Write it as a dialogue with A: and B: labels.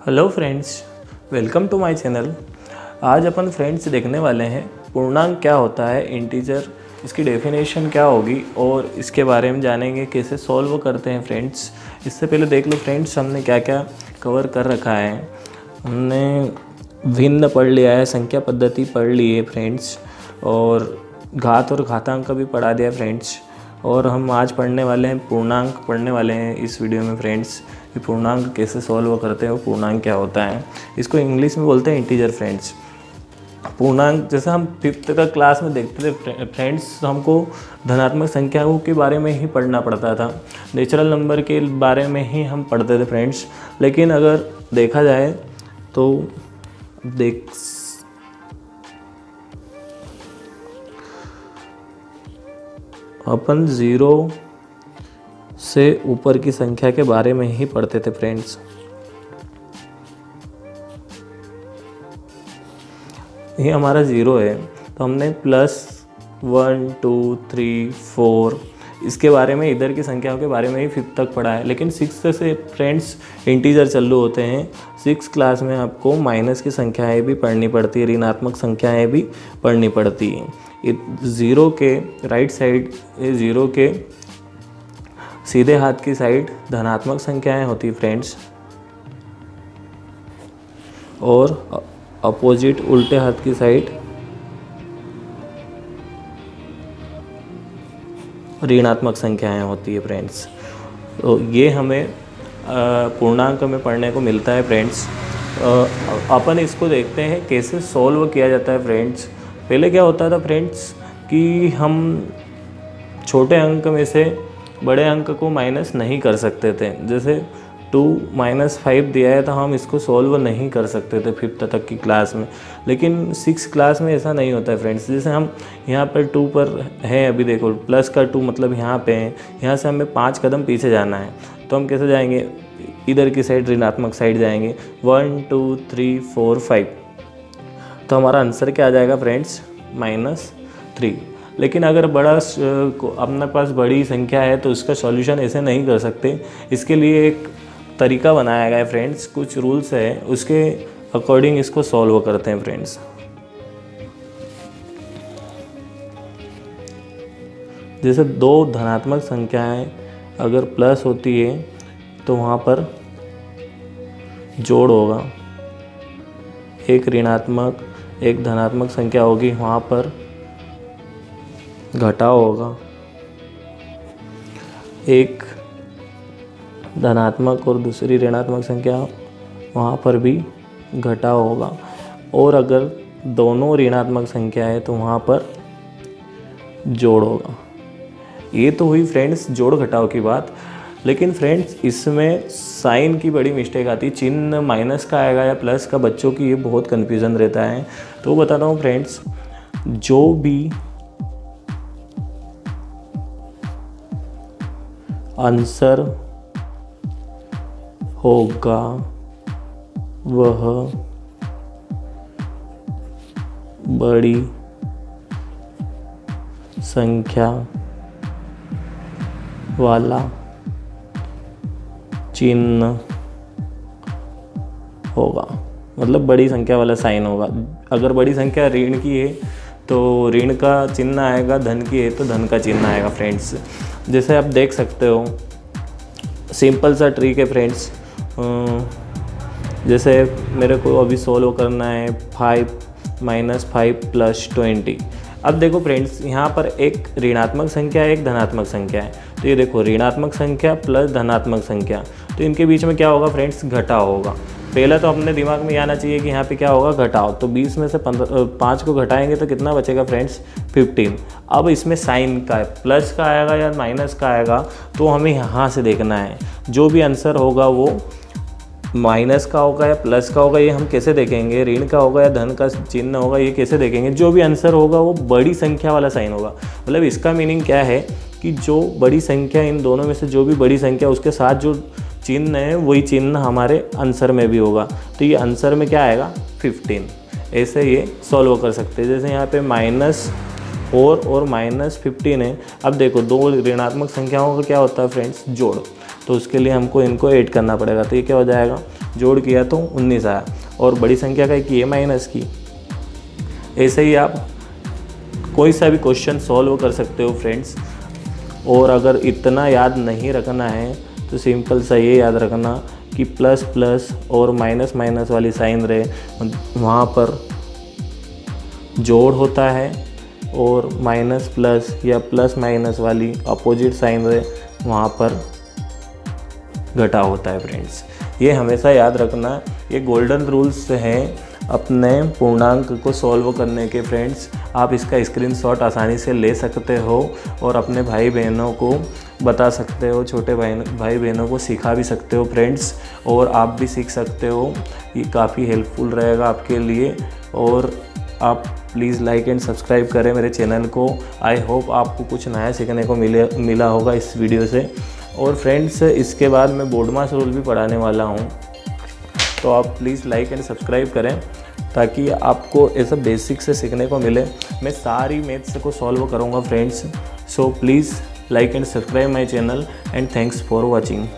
A: Hello friends welcome to my channel आज अपन friends देखने वाले हैं, पूर्णांक क्या होता है इंटीजर इसकी डेफिनेशन क्या होगी, और इसके बारे में जानेंगे कैसे सॉल्व करते हैं फ्रेंड्स इससे पहले देख लो फ्रेंड्स हमने क्या क्या कवर कर रखा है. हमने भिन्न पढ़ लिया है, संख्या पद्धति पढ़ ली है फ्रेंड्स और घात और घातांक का भी पढ़ा दिया फ्रेंड्स और हम आज पढ़ने वाले हैं, पूर्णांक पढ़ने वाले हैं इस वीडियो में फ्रेंड्स कि पूर्णांक कैसे सॉल्व करते हैं, और पूर्णांक क्या होता है. इसको इंग्लिश में बोलते हैं इंटीजर फ्रेंड्स पूर्णांक, जैसे हम फिफ्थ का क्लास में देखते थे फ्रेंड्स हमको धनात्मक संख्याओं के बारे में ही पढ़ना पड़ता था. नेचुरल नंबर के बारे में ही हम पढ़ते थे फ्रेंड्स लेकिन अगर देखा जाए तो देख अपन ज़ीरो से ऊपर की संख्या के बारे में ही पढ़ते थे फ्रेंड्स ये हमारा ज़ीरो है तो हमने plus one two three four इसके बारे में, इधर की संख्याओं के बारे में ही फिफ्थ तक पढ़ा है. लेकिन सिक्स से फ्रेंड्स इंटीजर चालू होते हैं. सिक्स क्लास में आपको माइनस की संख्याएँ भी पढ़नी पड़ती है ऋणात्मक संख्याएँ भी पढ़नी पड़ती. हैं ज़ीरो के राइट साइड ज़ीरो के सीधे हाथ की साइड धनात्मक संख्याएँ होती फ्रेंड्स और अपोजिट उल्टे हाथ की साइड ऋणात्मक संख्याएँ होती है फ्रेंड्स तो ये हमें पूर्णांक में पढ़ने को मिलता है फ्रेंड्स अपन इसको देखते हैं कैसे सॉल्व किया जाता है फ्रेंड्स पहले क्या होता था फ्रेंड्स, कि हम छोटे अंक में से बड़े अंक को माइनस नहीं कर सकते थे। जैसे टू माइनस फाइव दिया है तो हम इसको सॉल्व नहीं कर सकते थे फिफ्थ तक की क्लास में। लेकिन सिक्स क्लास में ऐसा नहीं होता है फ्रेंड्स। जैसे हम यहाँ पर टू पर हैं अभी देखो, प्लस का टू मतलब यहाँ पे हैं, यहाँ से हमें पाँच कदम पीछे जाना है। तो हम कैसे जाएँगे? इधर की साइड, ऋणात्मक साइड जाएँगे। One, two, three, four, five. तो हमारा आंसर क्या आ जाएगा फ्रेंड्स माइनस थ्री लेकिन अगर बड़ा अपने पास बड़ी संख्या है तो उसका सॉल्यूशन ऐसे नहीं कर सकते। इसके लिए एक तरीका बनाया गया है फ्रेंड्स कुछ रूल्स है, उसके अकॉर्डिंग इसको सॉल्व करते हैं फ्रेंड्स जैसे दो धनात्मक संख्याएँ अगर प्लस होती है तो वहाँ पर जोड़ होगा। एक ऋणात्मक एक धनात्मक संख्या होगी, वहाँ पर घटाव होगा। एक धनात्मक और दूसरी ऋणात्मक संख्या वहाँ पर भी घटाव होगा। और अगर दोनों ऋणात्मक संख्या है तो वहाँ पर जोड़ होगा। ये तो हुई फ्रेंड्स, जोड़ घटाव की बात। लेकिन फ्रेंड्स इसमें साइन की बड़ी मिस्टेक आती है। चिन्ह माइनस का आएगा या प्लस का बच्चों की ये बहुत कन्फ्यूज़न रहता है। तो बताता हूँ फ्रेंड्स जो भी आंसर होगा, वह बड़ी संख्या वाला चिन्ह होगा। मतलब बड़ी संख्या वाला साइन होगा। अगर बड़ी संख्या ऋण की है तो ऋण का चिन्ह आएगा, धन की है तो धन का चिन्ह आएगा फ्रेंड्स जैसे आप देख सकते हो सिंपल सा ट्रिक है फ्रेंड्स जैसे मेरे को अभी सोल्व करना है five minus five plus twenty अब देखो फ्रेंड्स यहाँ पर एक ऋणात्मक संख्या है, एक धनात्मक संख्या है। तो ये देखो, ऋणात्मक संख्या प्लस धनात्मक संख्या। तो इनके बीच में क्या होगा फ्रेंड्स घटा होगा। पहला तो अपने दिमाग में आना चाहिए कि यहाँ पे क्या होगा? घटाओ तो 20 में से पाँच को घटाएँगे तो कितना बचेगा फ्रेंड्स 15 अब इसमें साइन का है। प्लस का आएगा या माइनस का आएगा तो हमें यहाँ से देखना है। जो भी आंसर होगा वो माइनस का होगा या प्लस का होगा, ये हम कैसे देखेंगे? ऋण का होगा या धन का चिन्ह होगा, ये कैसे देखेंगे? जो भी आंसर होगा वो बड़ी संख्या वाला साइन होगा। मतलब इसका मीनिंग क्या है कि जो बड़ी संख्या इन दोनों में से जो भी बड़ी संख्या, उसके साथ जो चिन्ह है, वही चिन्ह हमारे आंसर में भी होगा। तो ये आंसर में क्या आएगा? 15 ऐसे ये सॉल्व कर सकते हैं। जैसे यहाँ पे माइनस फोर और माइनस फिफ्टीन है। अब देखो, दो ऋणात्मक संख्याओं का क्या होता है फ्रेंड्स जोड़। तो उसके लिए हमको इनको ऐड करना पड़ेगा। तो ये क्या हो जाएगा? जोड़ किया तो 19 आया। और बड़ी संख्या का एक ये माइनस की। ऐसे ही आप कोई सा भी क्वेश्चन सॉल्व कर सकते हो फ्रेंड्स और अगर इतना याद नहीं रखना है तो सिंपल सा ये याद रखना कि प्लस प्लस और माइनस माइनस वाली साइन रहे वहाँ पर जोड़ होता है और माइनस प्लस या प्लस माइनस वाली अपोजिट साइन रहे वहाँ पर घटा होता है फ्रेंड्स। ये हमेशा याद रखना, ये गोल्डन रूल्स हैं अपने पूर्णांक को सॉल्व करने के फ्रेंड्स। आप इसका स्क्रीनशॉट आसानी से ले सकते हो और अपने भाई बहनों को बता सकते हो, छोटे भाई भाई बहनों को सिखा भी सकते हो फ्रेंड्स और आप भी सीख सकते हो। ये काफ़ी हेल्पफुल रहेगा आपके लिए, और आप प्लीज़ लाइक एंड सब्सक्राइब करें मेरे चैनल को। आई होप आपको कुछ नया सीखने को मिले मिला होगा इस वीडियो से। और फ्रेंड्स इसके बाद मैं बोर्ड मास रूल भी पढ़ाने वाला हूँ। तो आप प्लीज़ लाइक एंड सब्सक्राइब करें, ताकि आपको ऐसा बेसिक से सीखने को मिले। मैं सारी मैथ्स को सॉल्व करूँगा friends so please like and subscribe my channel and thanks for watching.